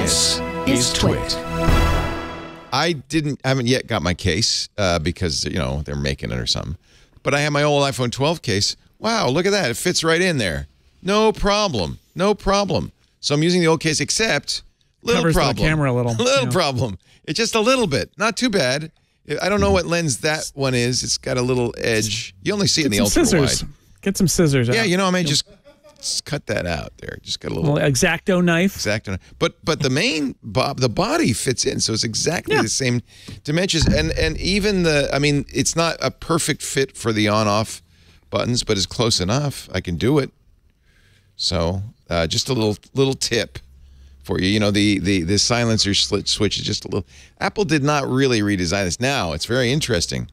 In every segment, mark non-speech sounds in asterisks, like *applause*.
This is Twit. I didn't, I haven't yet got my case uh, because you know they're making it or something. But I have my old iPhone 12 case. Wow, look at that! It fits right in there. No problem. No problem. So I'm using the old case, except little Covers the problem. camera a little, *laughs* little yeah. problem. It's just a little bit. Not too bad. I don't know what lens that one is. It's got a little edge. You only see it in Get the some ultra scissors. wide. Get some scissors. Yeah, out. you know, I mean, just, just cut that out there. Just got a little little X-Acto knife. exact. But but the main bo- the body fits in, so it's exactly Yeah. the same dimensions. And and even the, I mean, it's not a perfect fit for the on off buttons, but it's close enough. I can do it. So uh, just a little little tip for you. You know, the the the silencer slit switch is just a little. Apple did not really redesign this. Now it's very interesting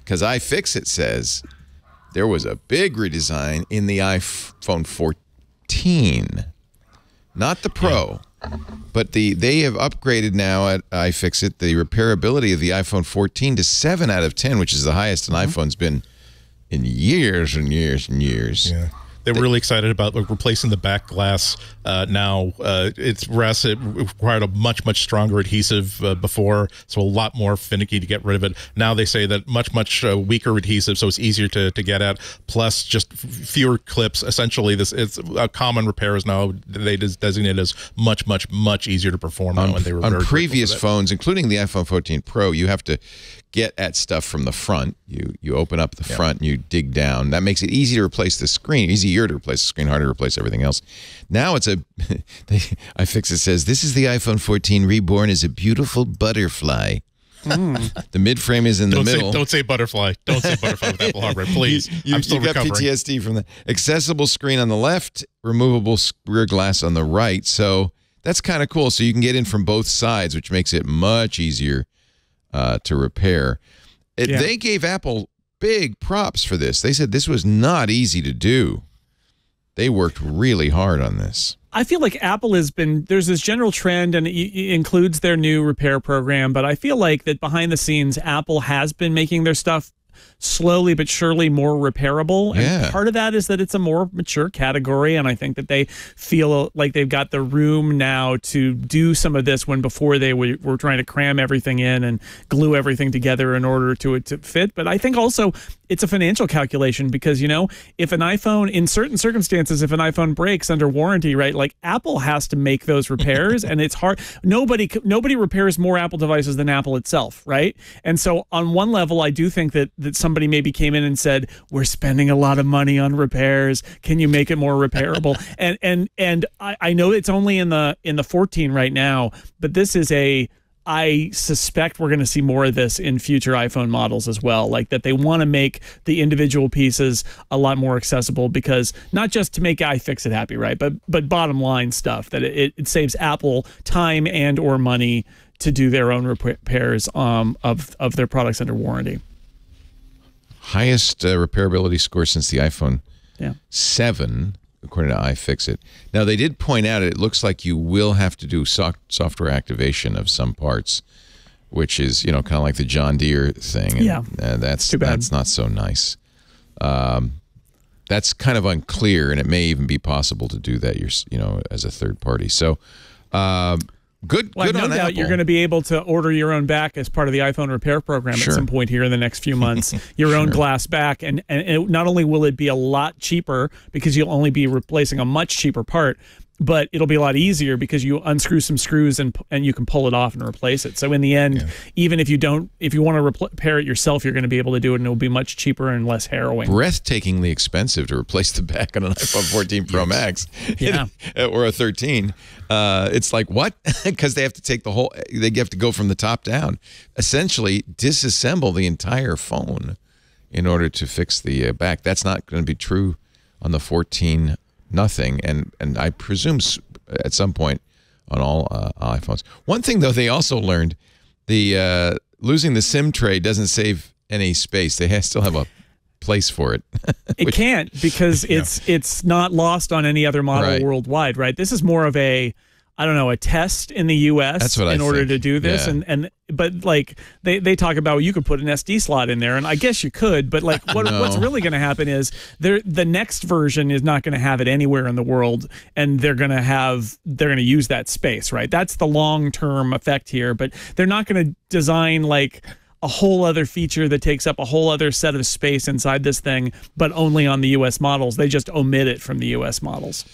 because iFixit says there was a big redesign in the iPhone 14, not the Pro, but the they have upgraded now at iFixit the repairability of the iPhone 14 to seven out of 10, which is the highest an mm-hmm. iPhone's been in years and years and years. Yeah. They were really excited about like, replacing the back glass. Uh, now uh, it's rest. It required a much much stronger adhesive uh, before, so a lot more finicky to get rid of it. Now they say that much much uh, weaker adhesive, so it's easier to, to get at. Plus, just f- fewer clips. Essentially, this it's a common repair is now they des- designate as much much much easier to perform. now, and they were on previous phones, including the iPhone 14 Pro, you have to get at stuff from the front. You you open up the front and you dig down. That makes it easy to replace the screen. Easier to replace the screen, harder to replace everything else. Now it's a *laughs* they, iFixit says this is the iPhone 14 reborn as a beautiful butterfly. Hmm. *laughs* the mid frame is in the Don't middle. say don't say butterfly. Don't say butterfly with Apple hardware, *laughs* please. You, I'm still you got recovering. PTSD from the Accessible screen on the left, removable rear glass on the right. So that's kind of cool. So you can get in from both sides, which makes it much easier uh, to repair. It, Yeah. They gave Apple big props for this. They said this was not easy to do. They worked really hard on this. I feel like Apple has been there's this general trend and it includes their new repair program, but I feel like that behind the scenes Apple has been making their stuff slowly but surely more repairable. Yeah. And part of that is that it's a more mature category and I think that they feel like they've got the room now to do some of this when before they were, were trying to cram everything in and glue everything together in order to it to fit. But I think also it's a financial calculation because you know if an iphone in certain circumstances if an iphone breaks under warranty right like apple has to make those *laughs* repairs and it's hard nobody nobody repairs more apple devices than apple itself right and so on one level i do think that that somebody maybe came in and said we're spending a lot of money on repairs can you make it more repairable *laughs* and and and I, I know it's only in the in the 14 right now but this is a I suspect we're going to see more of this in future iPhone models as well. Like that they want to make the individual pieces a lot more accessible because not just to make iFixit happy, right? But but bottom line stuff that it, it saves Apple time and or money to do their own repairs um, of of their products under warranty. Highest uh, repairability score since the iPhone Yeah. 7 according to iFixit. Now they did point out it looks like you will have to do soft, software activation of some parts, which is you know kind of like the John Deere thing. And, Yeah. uh, that's that's not so nice. Um, that's kind of unclear, and it may even be possible to do that. You're you know as a third party. So. Um, Good, Well, good no doubt Apple. you're going to be able to order your own back as part of the iPhone repair program Sure. at some point here in the next few months. *laughs* Your own glass back, and and it, not only will it be a lot cheaper because you'll only be replacing a much cheaper part, but it'll be a lot easier because you unscrew some screws and and you can pull it off and replace it. So in the end, even if you don't, if you want to repair it yourself, you're going to be able to do it, and it'll be much cheaper and less harrowing. breathtakingly expensive to replace the back on an *laughs* iPhone 14 Pro Max *laughs* Yeah. or a 13. Uh, it's like, what? *laughs* Because they have to take the whole, they have to go from the top down, essentially disassemble the entire phone in order to fix the uh, back. That's not going to be true on the 14 nothing. And, and I presume at some point on all uh, iPhones. One thing, though, they also learned the uh, losing the SIM tray doesn't save any space. They still have a place for it. It *laughs* can't because *laughs* it's it's not lost on any other model Right. worldwide, right? This is more of a I don't know, a test in the US That's what I in order think. to do this. Yeah. And and but like they, they talk about you could put an SD slot in there, and I guess you could, but like *laughs* what, No. what's really gonna happen is there the next version is not gonna have it anywhere in the world and they're gonna have they're gonna use that space, right? That's the long term effect here, but they're not gonna design like a whole other feature that takes up a whole other set of space inside this thing, but only on the US models. They just omit it from the US models.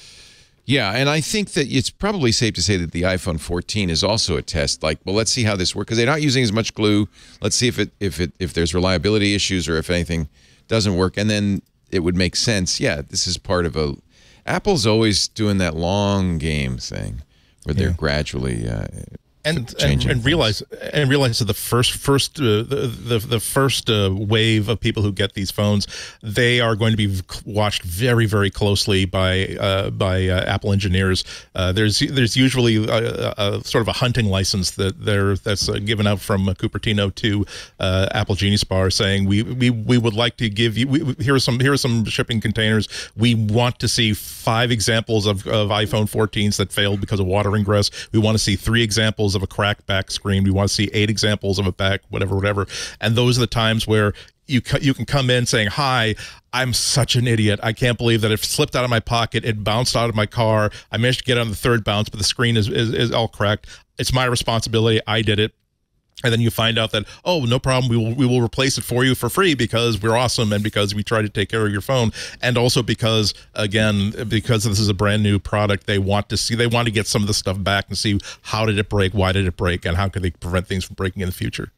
Yeah, and I think that it's probably safe to say that the iPhone 14 is also a test. Like, well, let's see how this works because they're not using as much glue. Let's see if it if it if there's reliability issues or if anything doesn't work, and then it would make sense. Yeah, this is part of a. Apple's always doing that long game thing where they're gradually. Uh, and and, and realize and realize that the first first uh, the, the the first uh, wave of people who get these phones they are going to be watched very very closely by uh, by uh, Apple engineers. Uh, there's there's usually a, a, sort of a hunting license that there that's uh, given out from Cupertino to uh, Apple Genius Bar saying we we we would like to give you we, we- here are some here are some shipping containers. We want to see five examples of, of iPhone 14s that failed because of water ingress. We want to see three examples of a cracked back screen. We want to see eight examples of a back whatever whatever. And those are the times where you you can come in saying hi. I'm such an idiot. I can't believe that it slipped out of my pocket. It bounced out of my car. I managed to get on the third bounce, but the screen is, is, is all cracked. It's my responsibility. I did it and then you find out that oh no problem. We will we will replace it for you for free because we're awesome and because we try to take care of your phone. And also because again because this is a brand new product they want to see they want to get some of the stuff back and see how did it break why did it break and how can they prevent things from breaking in the future